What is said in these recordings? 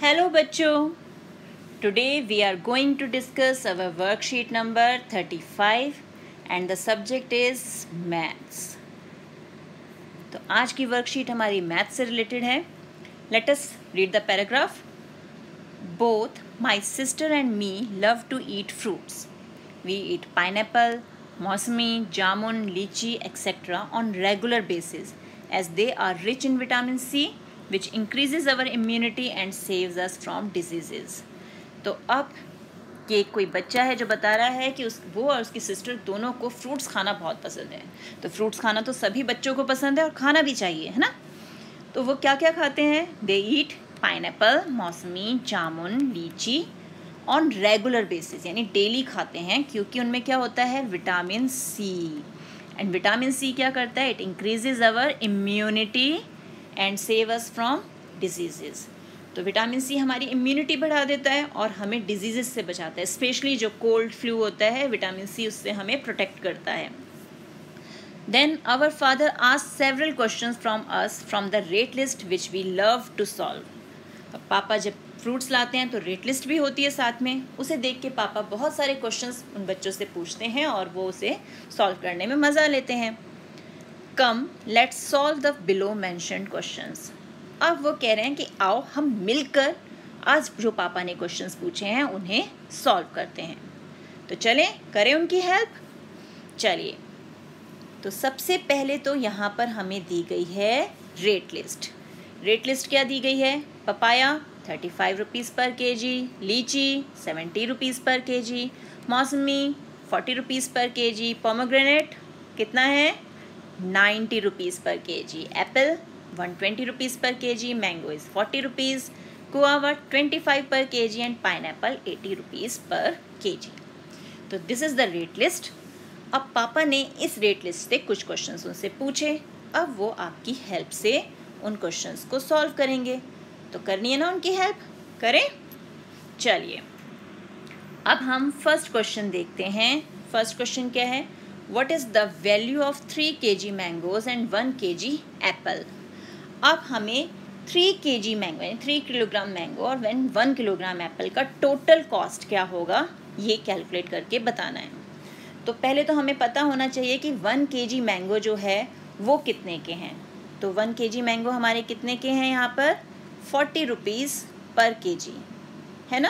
Hello बच्चों Today we are going to discuss our worksheet number 35 and the subject is maths. तो आज की worksheet हमारी math से रिलेटेड है let us read the paragraph both my sister and me love to eat fruits we eat pineapple mausami jamun lychee etcetera on regular basis as they are rich in vitamin C which increases our immunity and saves us from diseases. तो अब ये कोई बच्चा है जो बता रहा है कि उस, वो और उसकी सिस्टर दोनों को फ्रूट्स खाना बहुत पसंद है। तो फ्रूट्स खाना तो सभी बच्चों को पसंद है और खाना भी चाहिए, है ना? तो वो क्या क्या खाते हैं? दे ईट पाइन मौसमी, जामुन, लीची ऑन रेगुलर बेसिस यानी डेली खाते हैं, क्योंकि उनमें क्या होता है? Vitamin C and vitamin C क्या करता है? It increases our immunity and save us from diseases तो विटामिन सी हमारी इम्यूनिटी बढ़ा देता है और हमें डिजीजेस से बचाता है। स्पेशली जो कोल्ड फ्लू होता है विटामिन सी उससे हमें प्रोटेक्ट करता है। Then our father ask several question from us from the rate list which we love to solve पापा जब फ्रूट्स लाते हैं तो रेट लिस्ट भी होती है साथ में। उसे देख के पापा बहुत सारे क्वेश्चंस उन बच्चों से पूछते हैं और वो उसे सॉल्व करने में मज़ा लेते हैं। Come let's solve the below mentioned question अब वो कह रहे हैं कि आओ, हम मिलकर आज जो पापा ने क्वेश्चन पूछे हैं, उन्हें सॉल्व करते हैं। तो चलें, करें उनकी हेल्प चलिए। तो सबसे पहले तो यहाँ पर हमें दी गई है रेट लिस्ट रेट लिस्ट क्या दी गई है? Papaya thirty five rupees per K G litchi seventy rupees per K G mausami forty rupees per K G pomegranate कितना है? Ninety rupees per K G apple, one twenty rupees per K G mango is forty rupees guava twenty five per K G and pine apple eighty rupees per K G तो this is the rate list अब पापा ने इस rate list से कुछ question उनसे पूछे। अब वो आपकी हेल्प से उन क्वेश्चन को सॉल्व करेंगे। तो करनी है ना उनकी हेल्प करें? चलिए। अब हम फ़र्स्ट क्वेश्चन देखते हैं। फ़र्स्ट क्वेश्चन क्या है? What is the value of three K G mangoes and one के जी एप्पल अब हमें थ्री के जी मैंगो यानी थ्री किलोग्राम मैंगो और वन वन किलोग्राम एप्पल का टोटल कॉस्ट क्या होगा, ये कैलकुलेट करके बताना है। तो पहले तो हमें पता होना चाहिए कि वन के जी मैंगो जो है, वो कितने के हैं। तो वन के जी मैंगो हमारे कितने के हैं यहाँ पर? Forty rupees per K G है ना?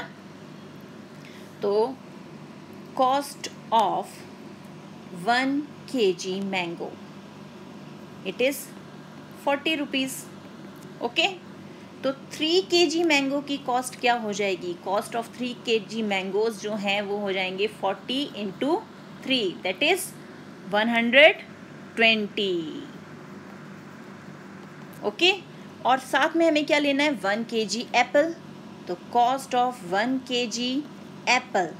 तो cost of one K G mango it is forty rupees okay तो थ्री के जी मैंगो की कॉस्ट क्या हो जाएगी? Cost of three K G mangoes जो हैं, वो हो जाएँगे forty into three that is one hundred twenty okay और साथ में हमें क्या लेना है? वन के जी एप्पल तो cost of one K G apple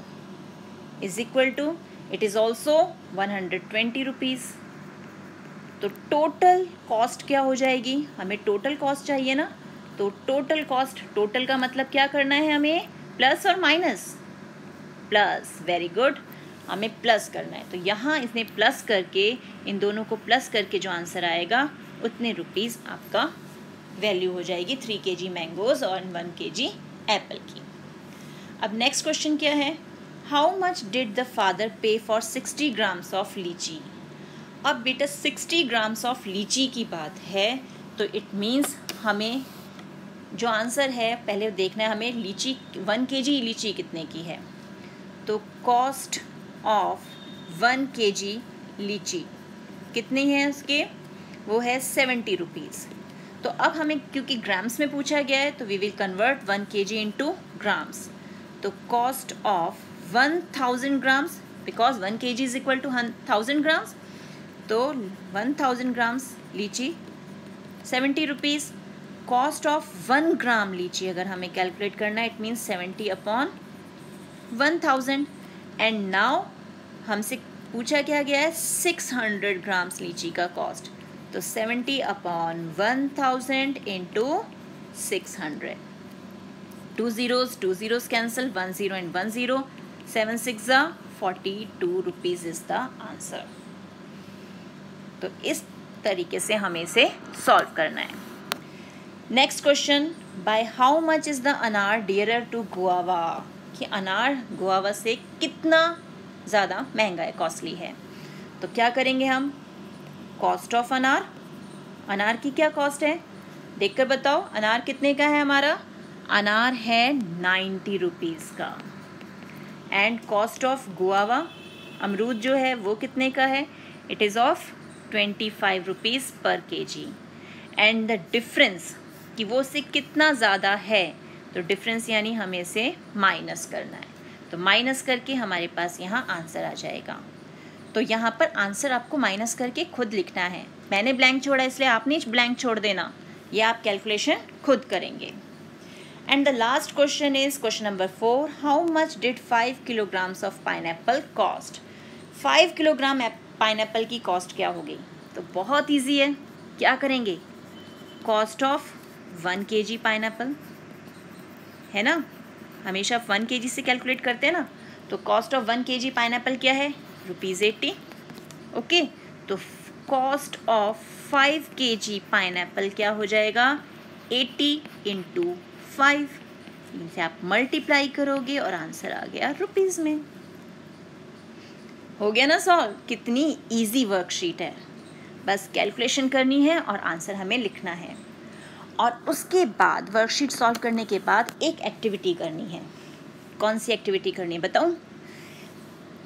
is equal to it is also one hundred twenty rupees तो टोटल कॉस्ट क्या हो जाएगी? हमें टोटल कॉस्ट चाहिए ना? तो टोटल कॉस्ट टोटल का मतलब क्या करना है हमें? प्लस और माइनस प्लस वेरी गुड हमें प्लस करना है। तो यहाँ इसने प्लस करके, इन दोनों को प्लस करके जो आंसर आएगा, उतने रुपीज़ आपका वैल्यू हो जाएगी थ्री के जी मैंगोज और वन के जी एप्पल की। अब नेक्स्ट क्वेश्चन क्या है? How much did the father pay for sixty grams of lychee अब बेटा सिक्सटी ग्राम्स ऑफ़ लीची की बात है तो इट मीन्स हमें जो आंसर है, पहले देखना है हमें लीची वन के जी लीची कितने की है? तो कॉस्ट ऑफ़ वन के जी लीची कितनी है उसके? वो है सेवेंटी रुपीज़ तो अब हमें, क्योंकि ग्राम्स में पूछा गया है तो we will convert one K G into grams तो cost of one thousand grams because one K G is equal to thousand grams तो one thousand grams lychee seventy rupees cost of one gram lychee, अगर हमें calculate करना है it means seventy upon one thousand and now हमसे पूछा क्या गया है? सिक्स हंड्रेड ग्राम्स लीची का कॉस्ट तो seventy upon one thousand into six hundred two zeros two zeros cancel one zero and one zero seven six forty two rupees is the answer तो इस तरीके से हमें इसे सॉल्व करना है। Next question by how much is the anar dearer to guava कि अनार गुआवा से कितना ज़्यादा महँगा है कॉस्टली है? तो क्या करेंगे हम? कॉस्ट ऑफ़ अनार। अनार की क्या कॉस्ट है? देखकर बताओ, अनार कितने का है हमारा? अनार है नाइन्टी रुपीज़ का। एंड कॉस्ट ऑफ़ गुआवा अमरूद जो है, वो कितने का है? It is of twenty five rupees per K G and the difference कि वो से कितना ज़्यादा है? तो डिफरेंस यानी हमें इसे माइनस करना है। तो माइनस करके हमारे पास यहाँ आंसर आ जाएगा। तो यहाँ पर आंसर आपको माइनस करके खुद लिखना है। मैंने ब्लैंक छोड़ा, इसलिए आपने ब्लैंक छोड़ देना। ये आप कैलकुलेशन खुद करेंगे। The last question is question number four how much did five kilograms of pine apple cost five kilogram pine की कॉस्ट क्या होगी? तो बहुत ईजी है। क्या करेंगे? कॉस्ट ऑफ़ वन के जी पाइन है ना? हमेशा वन के जी से कैलकुलेट करते हैं ना? तो कॉस्ट ऑफ़ वन के जी पाइन क्या है? रुपीज़ एट्टी ओके तो cost of five K G pine क्या हो जाएगा? एट्टी इंटू फाइव इनसे आप मल्टीप्लाई करोगे और आंसर आ गया रुपीज़ में। हो गया ना सॉल्व कितनी इजी वर्कशीट है। बस कैलकुलेशन करनी है और आंसर हमें लिखना है। और उसके बाद वर्कशीट सॉल्व करने के बाद एक एक्टिविटी करनी है। कौन सी एक्टिविटी करनी है बताऊँ?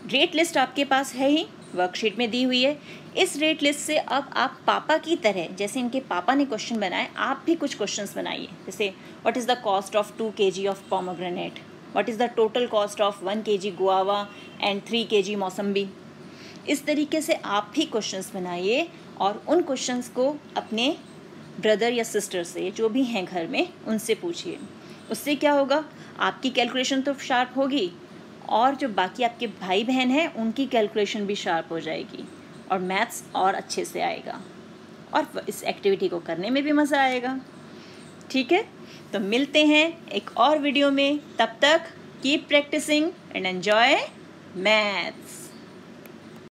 रेट लिस्ट आपके पास है ही। वर्कशीट में दी हुई है। इस रेट लिस्ट से अब आप पापा की तरह, जैसे इनके पापा ने क्वेश्चन बनाए, आप भी कुछ क्वेश्चंस बनाइए। जैसे what is the cost of two K G of pomegranate what is the total cost of one K G guava and three K G mosambi इस तरीके से आप भी क्वेश्चंस बनाइए और उन क्वेश्चंस को अपने ब्रदर या सिस्टर से, जो भी हैं घर में, उनसे पूछिए। उससे क्या होगा? आपकी कैलकुलेशन तो शार्प होगी और जो बाकी आपके भाई बहन हैं, उनकी कैलकुलेशन भी शार्प हो जाएगी। और मैथ्स और अच्छे से आएगा। और इस एक्टिविटी को करने में भी मज़ा आएगा। ठीक है? तो मिलते हैं एक और वीडियो में। तब तक keep practising and enjoy maths